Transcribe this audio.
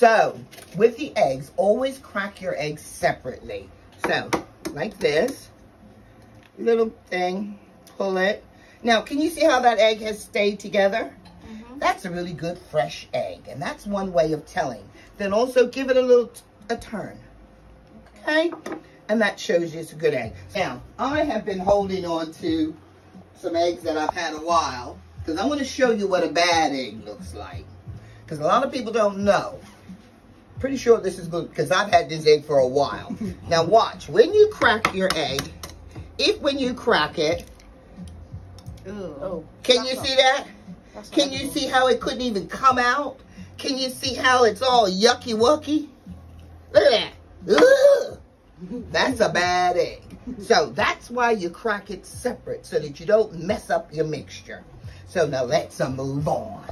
So, with the eggs, always crack your eggs separately. So, like this. Little thing. Pull it. Now, can you see how that egg has stayed together? Mm -hmm. That's a really good fresh egg. And that's one way of telling. Then also give it a little a turn. Okay? And that shows you it's a good egg. Now, I have been holding on to some eggs that I've had a while. Because I'm going to show you what a bad egg looks like. Because a lot of people don't know. Pretty sure this is good because I've had this egg for a while. now watch. When you crack your egg, if when you crack it, oh, can you see that? Can you see how it couldn't even come out? Can you see how it's all yucky wucky? Look at that. Ugh. That's a bad egg. So that's why you crack it separate so that you don't mess up your mixture. So now let's uh, move on.